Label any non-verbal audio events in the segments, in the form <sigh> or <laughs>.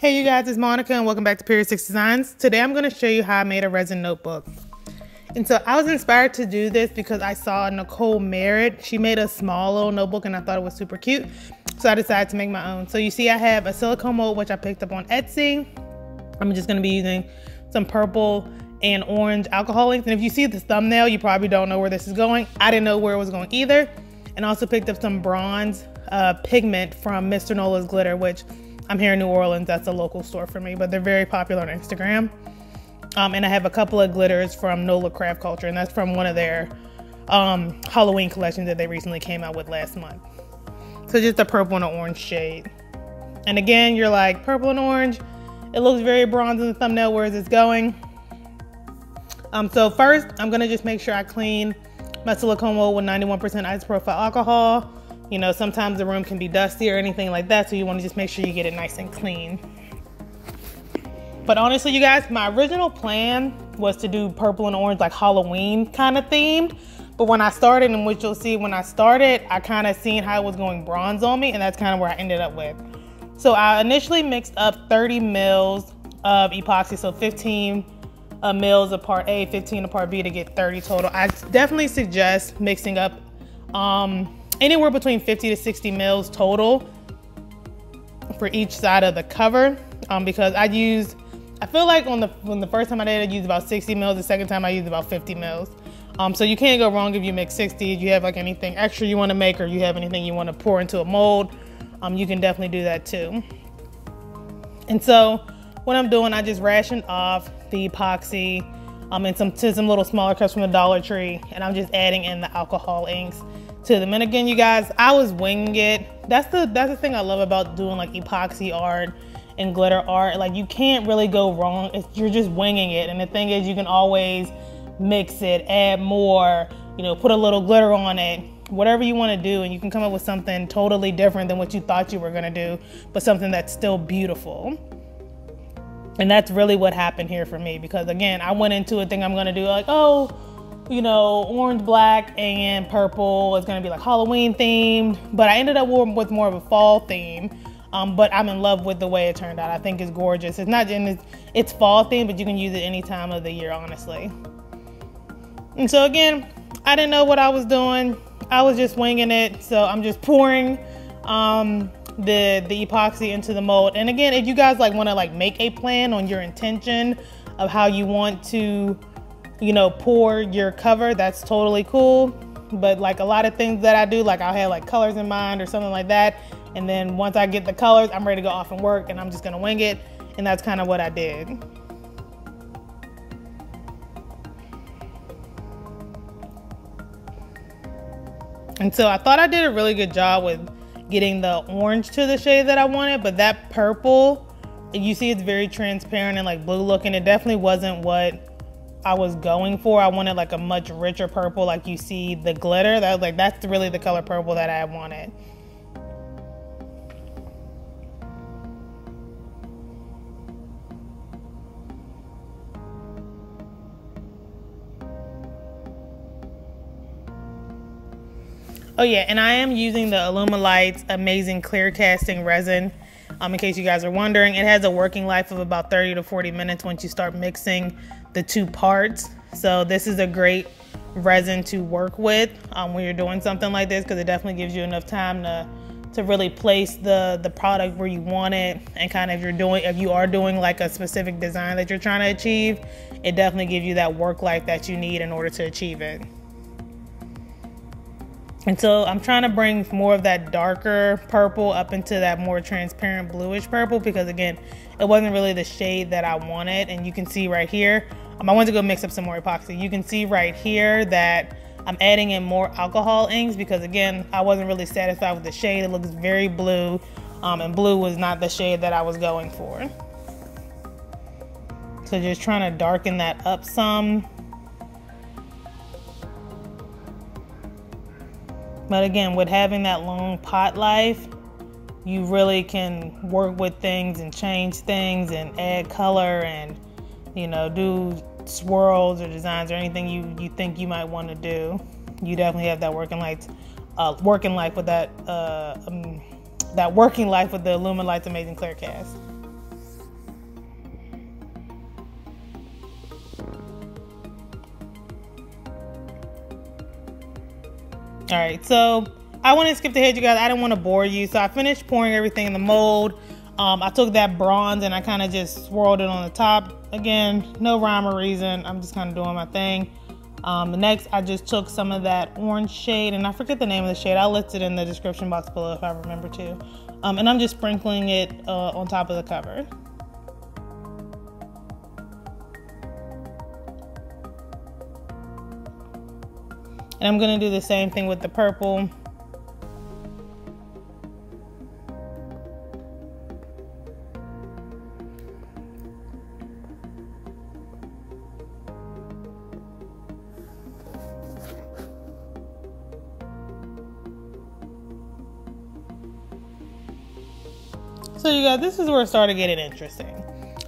Hey you guys, it's Monica and welcome back to Period 6 Designs. Today I'm going to show you how I made a resin notebook. And so I was inspired to do this because I saw Nicole Merritt. She made a small little notebook and I thought it was super cute. So I decided to make my own. So you see I have a silicone mold which I picked up on Etsy. I'm just going to be using some purple and orange alcohol inks. And if you see the thumbnail, you probably don't know where this is going. I didn't know where it was going either. And also picked up some bronze uh, pigment from Mr. Nola's Glitter, which I'm here in New Orleans. That's a local store for me, but they're very popular on Instagram. Um, and I have a couple of glitters from Nola Craft Culture, and that's from one of their um, Halloween collections that they recently came out with last month. So just a purple and an orange shade. And again, you're like, purple and orange, it looks very bronze in the thumbnail. Where is this going? Um, so first, I'm gonna just make sure I clean my silicone mold with 91% isopropyl alcohol. You know, sometimes the room can be dusty or anything like that, so you wanna just make sure you get it nice and clean. But honestly, you guys, my original plan was to do purple and orange, like Halloween kind of themed. But when I started, and which you'll see when I started, I kind of seen how it was going bronze on me, and that's kind of where I ended up with. So I initially mixed up 30 mils of epoxy, so 15 uh, mils of part A, 15 of part B to get 30 total. I definitely suggest mixing up um, anywhere between 50 to 60 mils total for each side of the cover um, because I used, I feel like on the when the first time I did it, I used about 60 mils. The second time I used about 50 mils. Um, so you can't go wrong if you make 60. If you have like anything extra you want to make or you have anything you want to pour into a mold, um, you can definitely do that too. And so what I'm doing, I just rationed off the epoxy um, and some to some little smaller cups from the Dollar Tree, and I'm just adding in the alcohol inks to again, you guys, I was winging it. That's the that's the thing I love about doing like epoxy art and glitter art. Like you can't really go wrong you're just winging it. And the thing is, you can always mix it, add more, you know, put a little glitter on it, whatever you want to do, and you can come up with something totally different than what you thought you were gonna do, but something that's still beautiful. And that's really what happened here for me because again, I went into a thing I'm gonna do like, oh, you know, orange, black, and purple. It's gonna be like Halloween themed, but I ended up with more of a fall theme. Um, but I'm in love with the way it turned out. I think it's gorgeous. It's not it's, it's fall themed, but you can use it any time of the year, honestly. And so again, I didn't know what I was doing. I was just winging it. So I'm just pouring um, the the epoxy into the mold. And again, if you guys like want to like make a plan on your intention of how you want to you know, pour your cover, that's totally cool. But like a lot of things that I do, like I'll have like colors in mind or something like that. And then once I get the colors, I'm ready to go off and work and I'm just gonna wing it. And that's kind of what I did. And so I thought I did a really good job with getting the orange to the shade that I wanted, but that purple, you see it's very transparent and like blue looking. It definitely wasn't what I was going for. I wanted like a much richer purple, like you see the glitter. That like that's really the color purple that I wanted. Oh yeah, and I am using the Alumilite Amazing Clear Casting Resin. Um, in case you guys are wondering, it has a working life of about 30 to 40 minutes once you start mixing the two parts. So this is a great resin to work with um, when you're doing something like this because it definitely gives you enough time to to really place the the product where you want it and kind of if you're doing if you are doing like a specific design that you're trying to achieve it definitely gives you that work life that you need in order to achieve it and so I'm trying to bring more of that darker purple up into that more transparent bluish purple because again, it wasn't really the shade that I wanted. And you can see right here, um, I went to go mix up some more epoxy. You can see right here that I'm adding in more alcohol inks because again, I wasn't really satisfied with the shade. It looks very blue um, and blue was not the shade that I was going for. So just trying to darken that up some. But again, with having that long pot life, you really can work with things and change things and add color and, you know, do swirls or designs or anything you, you think you might want to do. You definitely have that working life, uh, working life with that, uh, um, that working life with the Alumilite's Amazing Clear All right, so I want to skip ahead, you guys. I didn't want to bore you. So I finished pouring everything in the mold. Um, I took that bronze and I kind of just swirled it on the top. Again, no rhyme or reason. I'm just kind of doing my thing. Um, next, I just took some of that orange shade, and I forget the name of the shade. I'll list it in the description box below if I remember to. Um, and I'm just sprinkling it uh, on top of the cover. And I'm gonna do the same thing with the purple. So you guys, this is where it started getting interesting.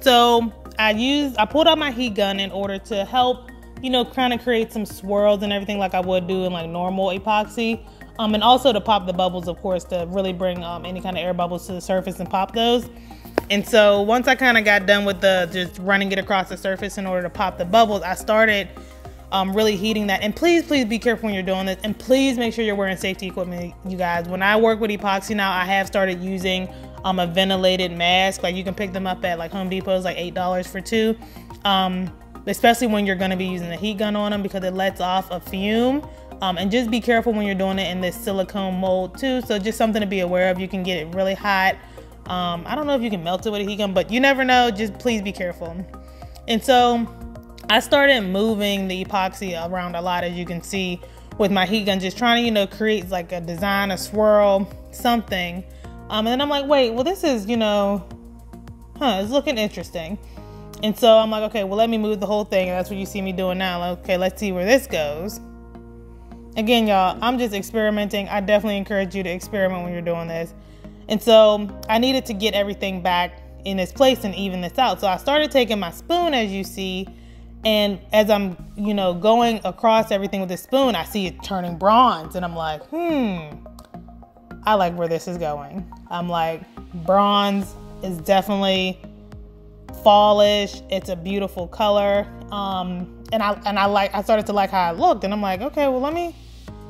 So I used, I pulled out my heat gun in order to help, you know, kind of create some swirls and everything like I would do in like normal epoxy. Um, and also to pop the bubbles, of course, to really bring um, any kind of air bubbles to the surface and pop those. And so once I kind of got done with the just running it across the surface in order to pop the bubbles, I started um, really heating that. And please, please be careful when you're doing this. And please make sure you're wearing safety equipment, you guys. When I work with epoxy now, I have started using um, a ventilated mask. Like you can pick them up at like Home Depot's like $8 for two. Um, especially when you're gonna be using the heat gun on them because it lets off a fume. Um, and just be careful when you're doing it in this silicone mold too. So just something to be aware of. You can get it really hot. Um, I don't know if you can melt it with a heat gun, but you never know. Just please be careful. And so I started moving the epoxy around a lot, as you can see with my heat gun, just trying to, you know, create like a design, a swirl, something um, and then I'm like, wait, well, this is, you know, huh, it's looking interesting. And so I'm like, okay, well, let me move the whole thing. And that's what you see me doing now. Like, okay, let's see where this goes. Again, y'all, I'm just experimenting. I definitely encourage you to experiment when you're doing this. And so I needed to get everything back in its place and even this out. So I started taking my spoon, as you see, and as I'm, you know, going across everything with the spoon, I see it turning bronze. And I'm like, hmm, I like where this is going. I'm like, bronze is definitely fallish. It's a beautiful color. Um, and I and I like I started to like how it looked, and I'm like, okay, well let me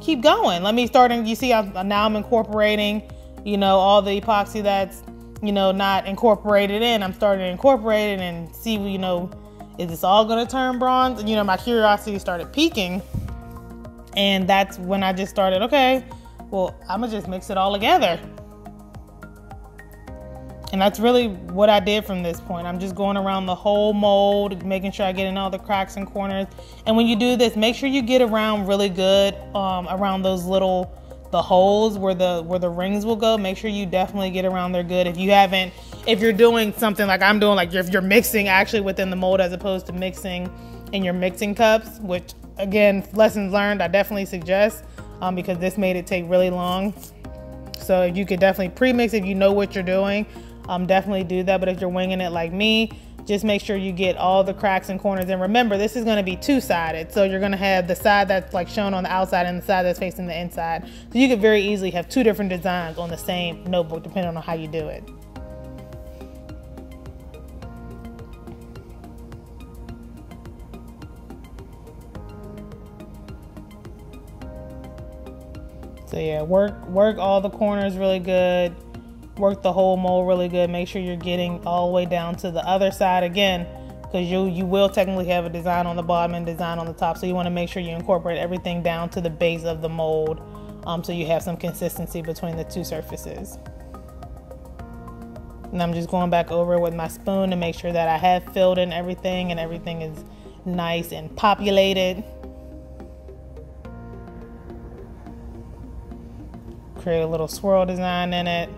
keep going. Let me start. And you see, I'm, now I'm incorporating, you know, all the epoxy that's you know not incorporated in. I'm starting to incorporate it and see, you know, is this all gonna turn bronze? And you know, my curiosity started peaking, and that's when I just started. Okay, well, I'm gonna just mix it all together. And that's really what I did from this point. I'm just going around the whole mold, making sure I get in all the cracks and corners. And when you do this, make sure you get around really good um, around those little the holes where the where the rings will go. Make sure you definitely get around there good. If you haven't, if you're doing something like I'm doing, like if you're mixing actually within the mold as opposed to mixing in your mixing cups, which again, lessons learned, I definitely suggest um, because this made it take really long. So you could definitely pre-mix if you know what you're doing. Um, definitely do that. But if you're winging it like me, just make sure you get all the cracks and corners. And remember, this is going to be two-sided. So you're going to have the side that's like shown on the outside and the side that's facing the inside. So you could very easily have two different designs on the same notebook, depending on how you do it. So yeah, work work all the corners really good. Work the whole mold really good. Make sure you're getting all the way down to the other side again because you you will technically have a design on the bottom and design on the top. So you want to make sure you incorporate everything down to the base of the mold um, so you have some consistency between the two surfaces. And I'm just going back over with my spoon to make sure that I have filled in everything and everything is nice and populated. create a little swirl design in it.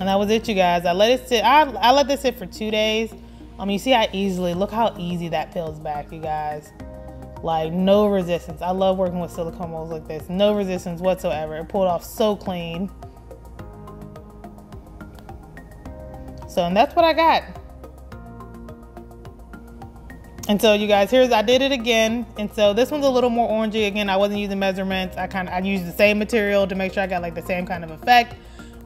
And that was it, you guys. I let it sit. I, I let this sit for two days. Um, you see how easily, look how easy that peels back, you guys. Like no resistance. I love working with silicone molds like this. No resistance whatsoever. It pulled off so clean. So, and that's what I got. And so you guys, here's, I did it again. And so this one's a little more orangey. Again, I wasn't using measurements. I kind of, I used the same material to make sure I got like the same kind of effect.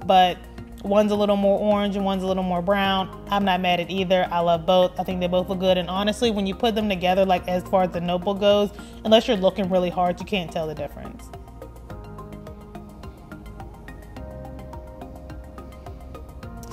But One's a little more orange and one's a little more brown. I'm not mad at either. I love both. I think they both look good. And honestly, when you put them together, like as far as the notebook goes, unless you're looking really hard, you can't tell the difference.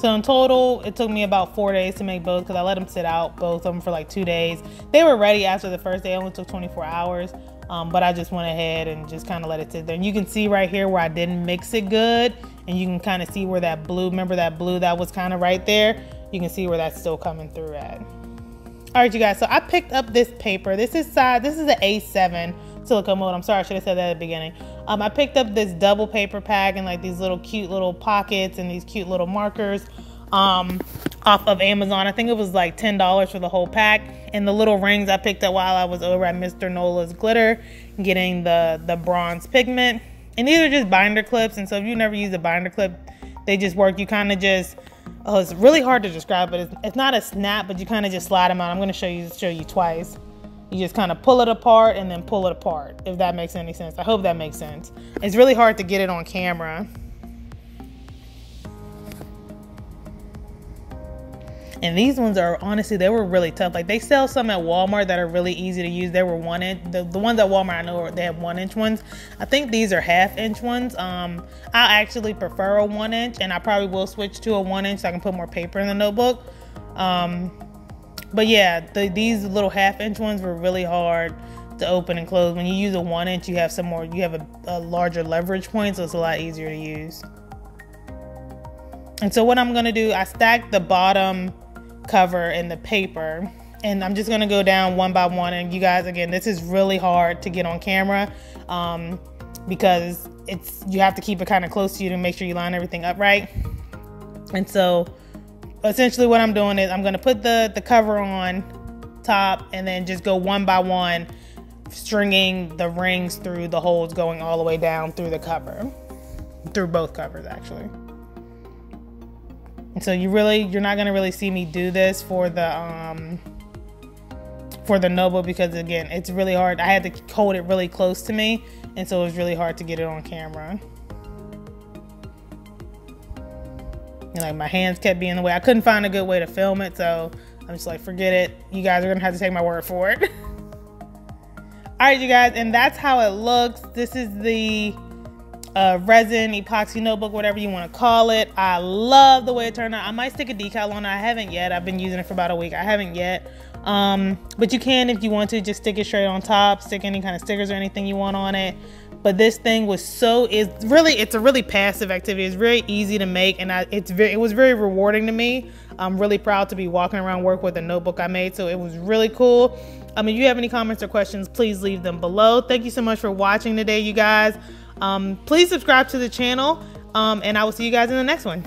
So in total, it took me about four days to make both because I let them sit out, both of them for like two days. They were ready after the first day. It only took 24 hours. Um, but I just went ahead and just kind of let it sit there. And you can see right here where I didn't mix it good. And you can kind of see where that blue, remember that blue that was kind of right there? You can see where that's still coming through at. All right, you guys, so I picked up this paper. This is size, this is an A7 silicone mold. I'm sorry, I should have said that at the beginning. Um, I picked up this double paper pack and like these little cute little pockets and these cute little markers um, off of Amazon. I think it was like $10 for the whole pack. And the little rings I picked up while I was over at Mr. Nola's Glitter getting the, the bronze pigment. And these are just binder clips. And so if you never use a binder clip, they just work. You kind of just, oh, it's really hard to describe, but it's, it's not a snap, but you kind of just slide them out. I'm going to show you, show you twice. You just kind of pull it apart and then pull it apart, if that makes any sense. I hope that makes sense. It's really hard to get it on camera. And these ones are honestly, they were really tough. Like they sell some at Walmart that are really easy to use. They were one inch. The, the ones at Walmart I know they have one inch ones. I think these are half inch ones. Um, I actually prefer a one inch, and I probably will switch to a one inch so I can put more paper in the notebook. Um, but yeah, the, these little half inch ones were really hard to open and close. When you use a one inch, you have some more. You have a, a larger leverage point, so it's a lot easier to use. And so what I'm gonna do, I stacked the bottom cover in the paper. And I'm just gonna go down one by one. And you guys, again, this is really hard to get on camera um, because it's you have to keep it kind of close to you to make sure you line everything up right. And so essentially what I'm doing is I'm gonna put the, the cover on top and then just go one by one, stringing the rings through the holes going all the way down through the cover, through both covers actually. And so you really, you're not gonna really see me do this for the um, for the noble because again, it's really hard. I had to hold it really close to me, and so it was really hard to get it on camera. And like my hands kept being in the way. I couldn't find a good way to film it, so I'm just like, forget it. You guys are gonna have to take my word for it. <laughs> All right, you guys, and that's how it looks. This is the uh, resin, epoxy notebook, whatever you want to call it. I love the way it turned out. I might stick a decal on it. I haven't yet. I've been using it for about a week. I haven't yet. Um, but you can, if you want to, just stick it straight on top, stick any kind of stickers or anything you want on it. But this thing was so, it's really, it's a really passive activity. It's very easy to make and I, it's very, it was very rewarding to me. I'm really proud to be walking around work with a notebook I made. So it was really cool. Um, if you have any comments or questions, please leave them below. Thank you so much for watching today, you guys. Um, please subscribe to the channel, um, and I will see you guys in the next one.